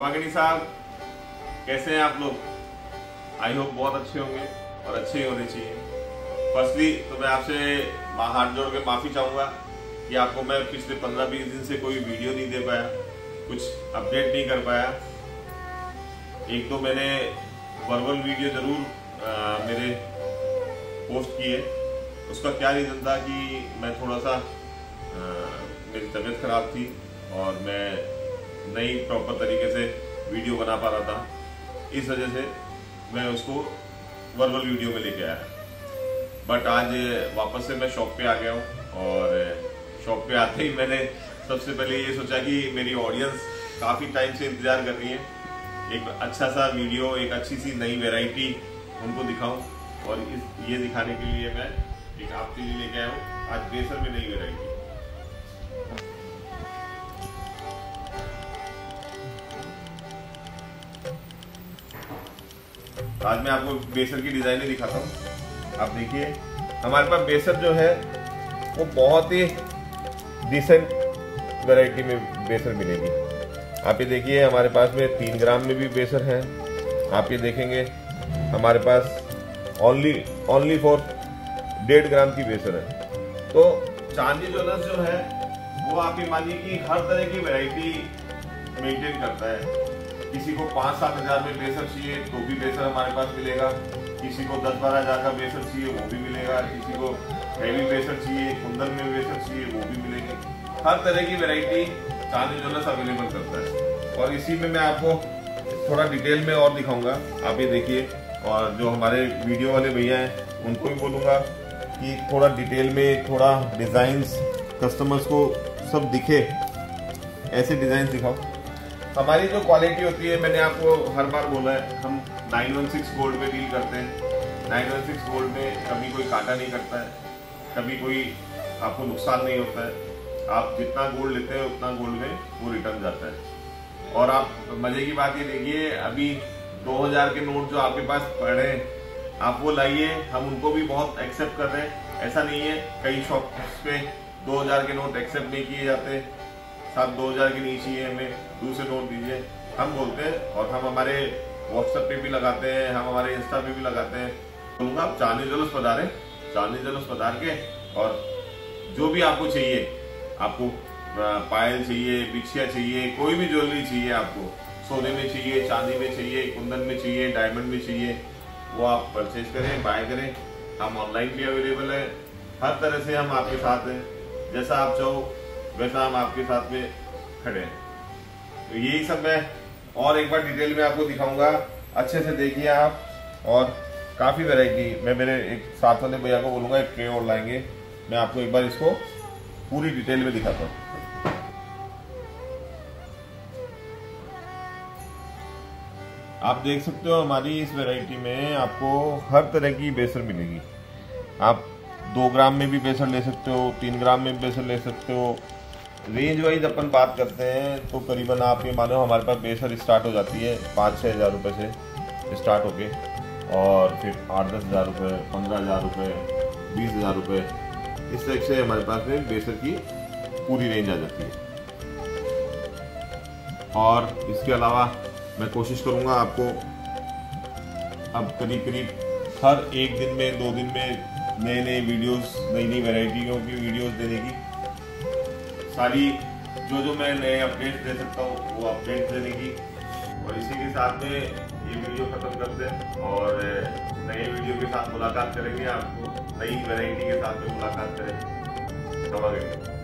वागड़ी साहब कैसे हैं आप लोग? आई होप बहुत अच्छे होंगे और अच्छे ही होने चाहिए। फर्स्टली तो मैं आपसे हाथ जोड़ के माफ़ी चाहूँगा कि आपको मैं पिछले पंद्रह बीस दिन से कोई वीडियो नहीं दे पाया कुछ अपडेट नहीं कर पाया। एक तो मैंने वर्बल वीडियो ज़रूर मेरे पोस्ट किए। उसका क्या रीज़न था कि मैं थोड़ा सा आ, मेरी तबीयत ख़राब थी और मैं नई प्रॉपर तरीके से वीडियो बना पा रहा था। इस वजह से मैं उसको वर्बल वीडियो में लेके आया। बट आज वापस से मैं शॉप पे आ गया हूँ और शॉप पे आते ही मैंने सबसे पहले ये सोचा कि मेरी ऑडियंस काफ़ी टाइम से इंतज़ार कर रही है। एक अच्छा सा वीडियो एक अच्छी सी नई वेराइटी उनको दिखाऊँ और इस, ये दिखाने के लिए मैं एक आपके लिए लेके आया हूँ। आज बेसर में नई वेराइटी आज मैं आपको बेसर की डिजाइने दिखाता हूँ। आप देखिए, हमारे पास बेसर जो है, वो बहुत ही डिसेंट वैरायटी में बेसर मिलेगी। आप ये देखिए, हमारे पास में तीन ग्राम में भी बेसर है। आप ये देखेंगे, हमारे पास ओनली ओनली फॉर डेढ़ ग्राम की बेसर है। तो चांदी ज्वेलर्स जो है, वो आप ये मानिए कि हर तरह की वैरायटी मेंटेन करता है। किसी को पाँच सात हज़ार में बेसर चाहिए तो भी बेसर हमारे पास मिलेगा। किसी को दस बारह हज़ार का बेसर चाहिए, वो भी मिलेगा। किसी को हैवी बेसर चाहिए, कुंदन में बेसर चाहिए, वो भी मिलेंगे। हर तरह की वेराइटी चांदी ज्वेलर्स अवेलेबल करता है। और इसी में मैं आपको थोड़ा डिटेल में और दिखाऊँगा। आप ये देखिए। और जो हमारे वीडियो वाले भैया हैं, उनको भी बोलूँगा कि थोड़ा डिटेल में, थोड़ा डिज़ाइंस कस्टमर्स को सब दिखे। ऐसे डिज़ाइन दिखाओ। हमारी जो क्वालिटी होती है, मैंने आपको हर बार बोला है, हम 916 गोल्ड में डील करते हैं। 916 गोल्ड में कभी कोई काटा नहीं करता है, कभी कोई आपको नुकसान नहीं होता है। आप जितना गोल्ड लेते हैं, उतना गोल्ड में वो रिटर्न जाता है। और आप, मज़े की बात ये देखिए, अभी 2000 के नोट जो आपके पास पड़े हैं, आप वो लाइए, हम उनको भी बहुत एक्सेप्ट कर रहे हैं। ऐसा नहीं है, कई शॉप पे 2000 के नोट एक्सेप्ट नहीं किए जाते। साथ दो हज़ार की नहीं चाहिए हमें दूसरे नोट दीजिए। हम बोलते हैं और हम हमारे व्हाट्सएप पे भी लगाते हैं, हम हमारे इंस्टा पे भी लगाते हैं। बोलूँगा, आप चांदी जलूस पधारे चांदी जलूस पधार के और जो भी आपको चाहिए, आपको पायल चाहिए, बिछिया चाहिए, कोई भी ज्वेलरी चाहिए आपको, सोने में चाहिए, चांदी में चाहिए, कुंदन में चाहिए डायमंड में चाहिए, वो आप परचेज करें बाय करें। हम ऑनलाइन भी अवेलेबल है, हर तरह से हम आपके साथ हैं। जैसा आप चाहो वैसा हम आपके साथ में खड़े हैं। तो यही सब मैं और एक बार डिटेल में आपको दिखाऊँगा। अच्छे से देखिए आप और काफ़ी वैरायटी मैं मेरे एक साथ वाले भैया को बोलूँगा, एक ट्रे और लाएँगे। मैं आपको एक बार इसको पूरी डिटेल में दिखाता हूँ। आप देख सकते हो हमारी इस वैरायटी में आपको हर तरह की बेसर मिलेगी। आप दो ग्राम में भी बेसर ले सकते हो, तीन ग्राम में भी बेसर ले सकते हो रेंज वाइज अपन बात करते हैं तो करीबन आप ये मानो हमारे पास बेसर स्टार्ट हो जाती है पाँच छः हज़ार रुपये से स्टार्ट होके और फिर आठ दस हज़ार रुपये पंद्रह हज़ार रुपये बीस हज़ार रुपये इस तरह से हमारे पास में बेसर की पूरी रेंज आ जाती है। और इसके अलावा मैं कोशिश करूँगा आपको अब करीब करीब हर एक दिन में, दो दिन में नए नए वीडियोस नई नई वेराइटियों की वीडियोस देने की सारी जो जो मैं नए अपडेट दे सकता हूँ, वो अपडेट देने की। और इसी के साथ में ये वीडियो खत्म करते हैं और नए वीडियो के साथ मुलाकात करेंगे आपको, नई वेराइटी के साथ में मुलाकात करेंगे।